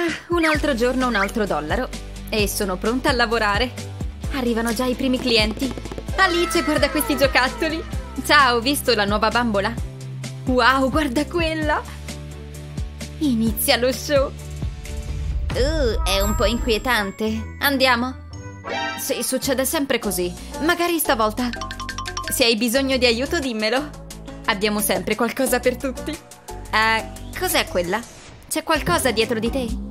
Ah, un altro giorno, un altro dollaro. E sono pronta a lavorare. Arrivano già i primi clienti. Alice, guarda questi giocattoli. Ciao, visto la nuova bambola? Wow, guarda quella! Inizia lo show. Uh, è un po' inquietante. Andiamo? Sì, succede sempre così. Magari stavolta. Se hai bisogno di aiuto, dimmelo. Abbiamo sempre qualcosa per tutti. Uh, cos'è quella? C'è qualcosa dietro di te?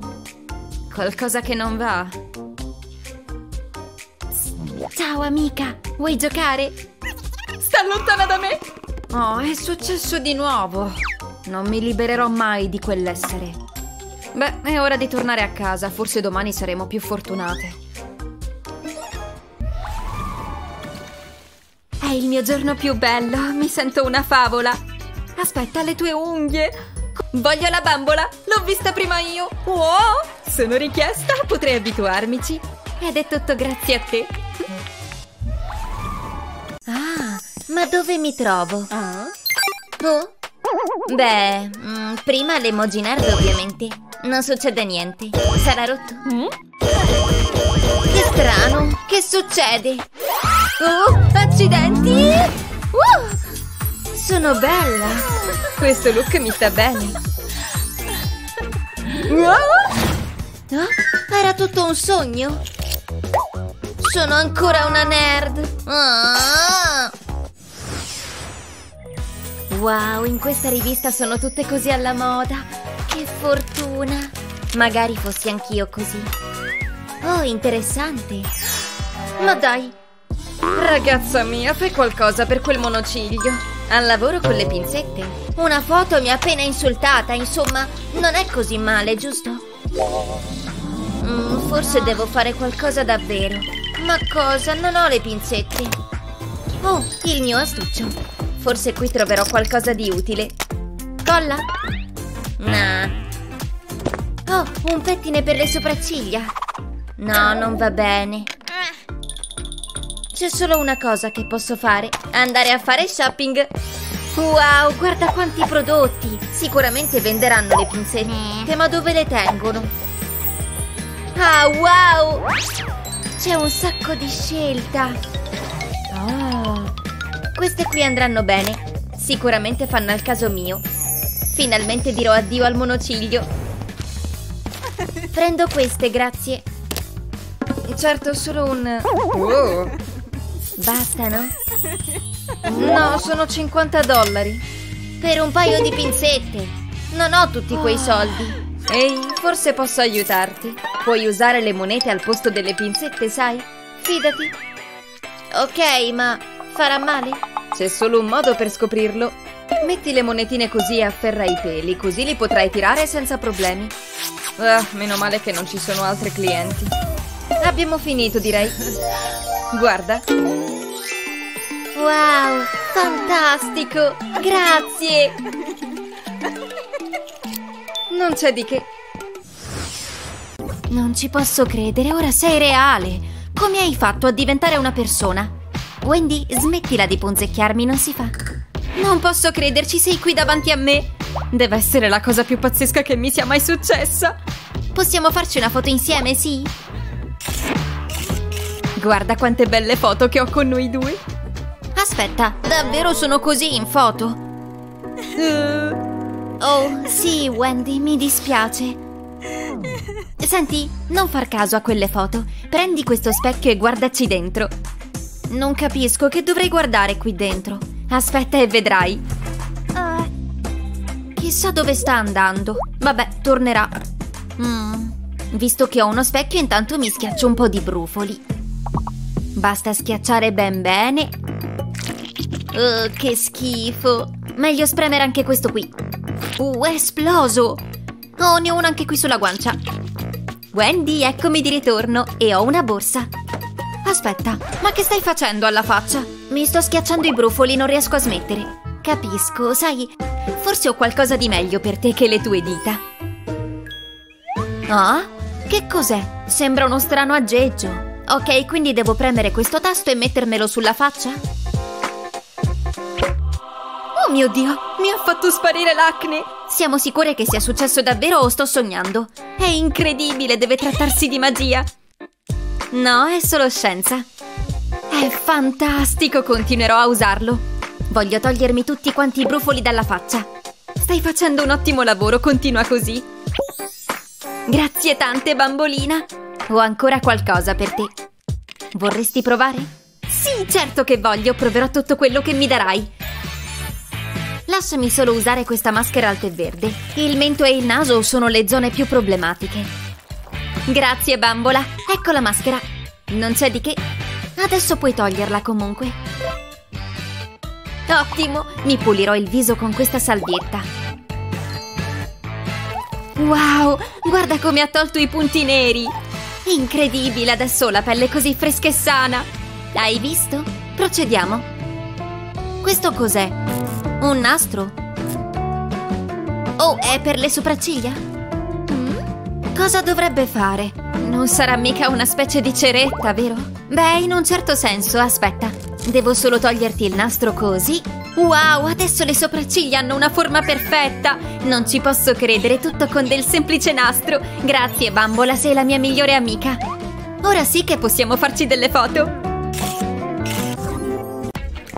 Qualcosa che non va? Ciao amica, vuoi giocare? Sta lontana da me! Oh, è successo di nuovo. Non mi libererò mai di quell'essere. Beh, è ora di tornare a casa, forse domani saremo più fortunate. È il mio giorno più bello, mi sento una favola. Aspetta, le tue unghie. Voglio la bambola, l'ho vista prima io. Wow, sono richiesta, potrei abituarmici. Ed è tutto grazie a te. Ah, ma dove mi trovo? Ah? Oh? Beh, mm, prima l'emoji nerd ovviamente. Non succede niente. Sarà rotto? Mm? Che strano! Che succede? Oh, accidenti! Uh, sono bella! Questo look mi sta bene. Oh, era tutto un sogno? Sono ancora una nerd! Ah. Wow, in questa rivista sono tutte così alla moda! Che fortuna! Magari fossi anch'io così. Oh, interessante! Ma dai, Ragazza mia, fai qualcosa per quel monociglio. Al lavoro con le pinzette. Una foto mi ha appena insultata, insomma, non è così male, giusto? Mm, forse devo fare qualcosa davvero. Ma cosa? Non ho le pinzette. Oh, il mio astuccio. Forse qui troverò qualcosa di utile. Colla? Nah. Oh, un pettine per le sopracciglia. No, non va bene. C'è solo una cosa che posso fare. Andare a fare shopping. Wow, guarda quanti prodotti! Sicuramente venderanno le pinzette, ma dove le tengono? Ah, wow! C'è un sacco di scelta! Oh, queste qui andranno bene. Sicuramente fanno al caso mio. Finalmente dirò addio al monociglio. Prendo queste, grazie. Certo, solo un... Wow. Bastano? No, sono 50 dollari. Per un paio di pinzette. Non ho tutti quei soldi. Ehi, forse posso aiutarti. Puoi usare le monete al posto delle pinzette, sai? Fidati. Ok, ma farà male? C'è solo un modo per scoprirlo. Metti le monetine così e afferra i peli, così li potrai tirare senza problemi. Ah, meno male che non ci sono altri clienti. Abbiamo finito, direi. Guarda. Wow, fantastico! Grazie! Non c'è di che. Non ci posso credere, ora sei reale! Come hai fatto a diventare una persona? Wendy, smettila di punzecchiarmi, non si fa. Non posso crederci, sei qui davanti a me. Deve essere la cosa più pazzesca che mi sia mai successa. Possiamo farci una foto insieme, sì? Guarda quante belle foto che ho con noi due. Aspetta, davvero sono così in foto? Uh, Oh, sì, Wendy, mi dispiace. Senti, non far caso a quelle foto. Prendi questo specchio e guardaci dentro. Non capisco che dovrei guardare qui dentro. Aspetta e vedrai. Ah, chissà dove sta andando. Vabbè, tornerà. Mm, visto che ho uno specchio, intanto mi schiaccio un po' di brufoli. Basta schiacciare ben bene. Oh, che schifo. Meglio spremere anche questo qui. Uh, è esploso! Oh, ne ho uno anche qui sulla guancia. Wendy, eccomi di ritorno e ho una borsa. Aspetta, ma che stai facendo alla faccia? Mi sto schiacciando i brufoli, non riesco a smettere. Capisco, sai, forse ho qualcosa di meglio per te che le tue dita. Ah? Che cos'è? Sembra uno strano aggeggio. Ok, quindi devo premere questo tasto e mettermelo sulla faccia? oh mio Dio, mi ha fatto sparire l'acne. Siamo sicure che sia successo davvero o sto sognando? È incredibile, deve trattarsi di magia. No, è solo scienza. È fantastico, continuerò a usarlo. Voglio togliermi tutti quanti i brufoli dalla faccia. Stai facendo un ottimo lavoro, continua così. Grazie tante, bambolina. Ho ancora qualcosa per te. Vorresti provare? Sì, certo che voglio, proverò tutto quello che mi darai. Lasciami solo usare questa maschera al tè verde. Il mento e il naso sono le zone più problematiche. Grazie, bambola. Ecco la maschera. Non c'è di che. Adesso puoi toglierla comunque. Ottimo! Mi pulirò il viso con questa salvietta. Wow! Guarda come ha tolto i punti neri! Incredibile, adesso la pelle così fresca e sana! Hai visto? Procediamo. Questo cos'è? Un nastro? Oh, è per le sopracciglia? Mm? Cosa dovrebbe fare? Non sarà mica una specie di ceretta, vero? Beh, in un certo senso, aspetta. Devo solo toglierti il nastro così. Wow, adesso le sopracciglia hanno una forma perfetta! Non ci posso credere, tutto con del semplice nastro. Grazie, bambola, sei la mia migliore amica. Ora sì che possiamo farci delle foto.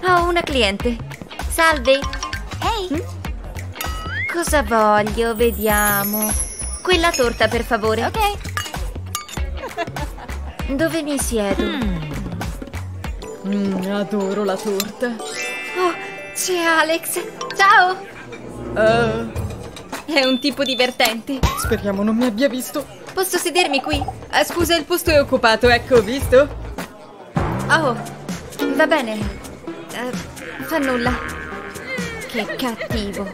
Ho una cliente. Salve. Ehi. Cosa voglio? Vediamo. Quella torta, per favore. Ok. Dove mi siedo? Mm, adoro la torta. Oh, c'è Alex. Ciao. Eh, È un tipo divertente. speriamo non mi abbia visto. Posso sedermi qui? Eh, scusa, il posto è occupato, ecco, visto? Oh, va bene. Eh, fa nulla. Che cattivo.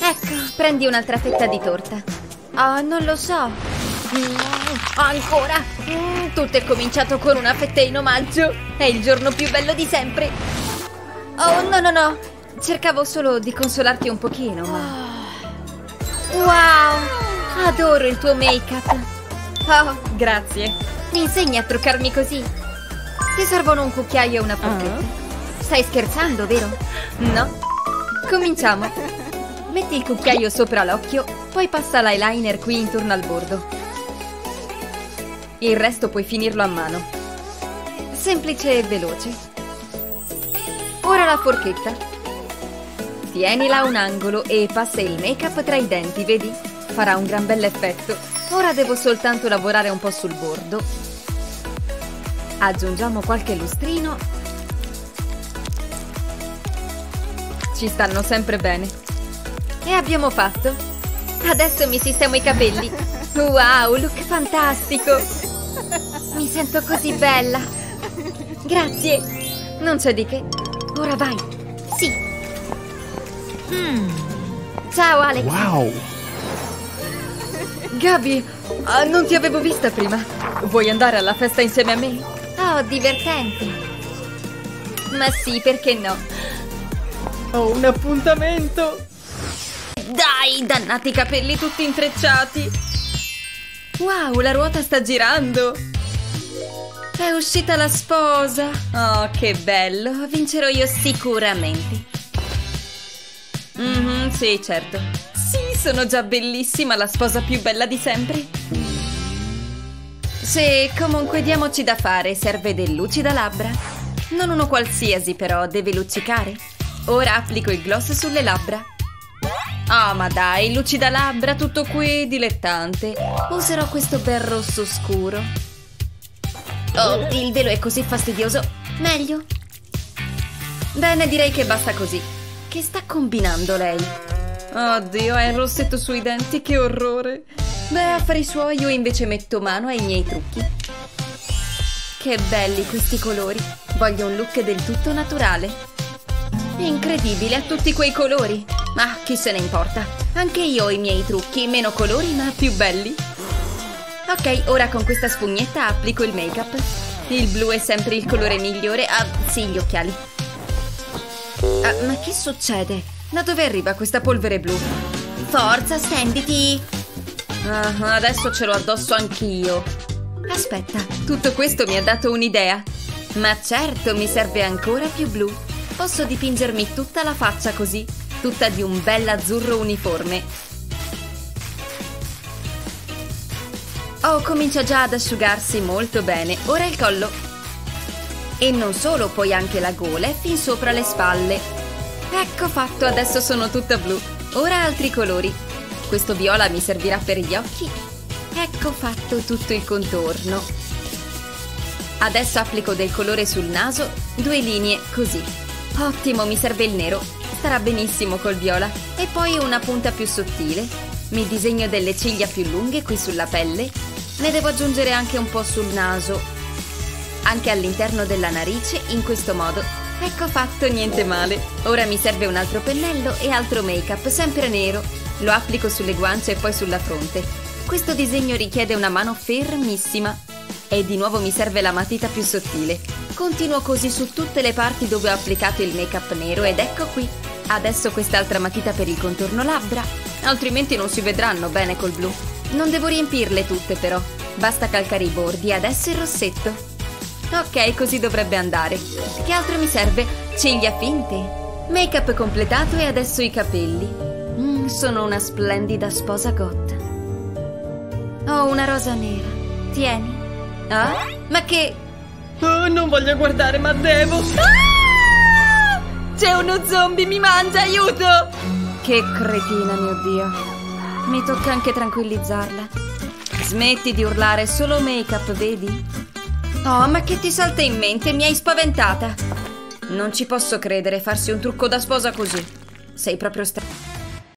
Ecco, prendi un'altra fetta di torta. Oh, non lo so. Mm, ancora? Mm, tutto è cominciato con una fetta in omaggio. È il giorno più bello di sempre. Oh, no, no, no. Cercavo solo di consolarti un pochino, ma... Wow! Adoro il tuo make-up. Oh, grazie. Mi insegni a truccarmi così? Ti servono un cucchiaio e una forchetta. Stai scherzando, vero? No? Cominciamo. Metti il cucchiaio sopra l'occhio, poi passa l'eyeliner qui intorno al bordo. Il resto puoi finirlo a mano. Semplice e veloce. Ora la forchetta. Tienila a un angolo e passa il make-up tra i denti, vedi? Farà un gran bell'effetto. Ora devo soltanto lavorare un po' sul bordo. Aggiungiamo qualche lustrino. Ci stanno sempre bene. E abbiamo fatto. Adesso mi sistemo i capelli. Wow, look fantastico! Mi sento così bella. Grazie. Non c'è di che. Ora vai. Sì. Ciao Alex. Wow! Gabi, ah, non ti avevo vista prima. Vuoi andare alla festa insieme a me? Oh, divertente. Ma sì, perché no? Ho un appuntamento! Dai, dannati capelli tutti intrecciati. Wow, la ruota sta girando! È uscita la sposa. Oh, che bello. Vincerò io sicuramente. Mhm, sì, certo. Sì, sono già bellissima, la sposa più bella di sempre. Sì, comunque diamoci da fare. Serve del lucida labbra. Non uno qualsiasi, però, deve luccicare. Ora applico il gloss sulle labbra. Ah, ma dai, lucida labbra, tutto qui, dilettante. Userò questo bel rosso scuro. Oh, il velo è così fastidioso. Meglio. Bene, direi che basta così. Che sta combinando lei? Oddio, hai il rossetto sui denti, che orrore! Beh, affari suoi, io invece metto mano ai miei trucchi. Che belli questi colori. Voglio un look del tutto naturale. Incredibile, ha tutti quei colori. Ma chi se ne importa? Anche io ho i miei trucchi, meno colori ma più belli. Ok, ora con questa spugnetta applico il make-up. Il blu è sempre il colore migliore. Ah, sì, gli occhiali. Ah, ma che succede? Da dove arriva questa polvere blu? Forza, stenditi! Ah, adesso ce l'ho addosso anch'io. Aspetta, tutto questo mi ha dato un'idea. Ma certo, mi serve ancora più blu. Posso dipingermi tutta la faccia così, tutta di un bell'azzurro uniforme. Oh, comincia già ad asciugarsi molto bene. Ora il collo. E non solo, poi anche la gola e fin sopra le spalle. Ecco fatto, adesso sono tutta blu. Ora altri colori. Questo viola mi servirà per gli occhi. Ecco fatto tutto il contorno. Adesso applico del colore sul naso, due linee così. Ottimo, mi serve il nero. Starà benissimo col viola. E poi una punta più sottile. Mi disegno delle ciglia più lunghe qui sulla pelle. Ne devo aggiungere anche un po' sul naso. Anche all'interno della narice, in questo modo. Ecco fatto, niente male. Ora mi serve un altro pennello e altro make-up, sempre nero. Lo applico sulle guance e poi sulla fronte. Questo disegno richiede una mano fermissima. E di nuovo mi serve la matita più sottile. Continuo così su tutte le parti dove ho applicato il make-up nero ed ecco qui. Adesso quest'altra matita per il contorno labbra, altrimenti non si vedranno bene col blu. Non devo riempirle tutte però, basta calcare i bordi, adesso il rossetto. Ok, così dovrebbe andare. Che altro mi serve? Ciglia finte. Make-up completato e adesso i capelli. Mm, sono una splendida sposa goth. Ho una rosa nera. Tieni. Ah? Ma che... Non voglio guardare, ma devo. Ah! C'è uno zombie, mi mangia, aiuto! Che cretina, mio Dio. Mi tocca anche tranquillizzarla. Smetti di urlare, solo make-up, vedi? Oh, ma che ti salta in mente? Mi hai spaventata. Non ci posso credere farsi un trucco da sposa così. Sei proprio stra...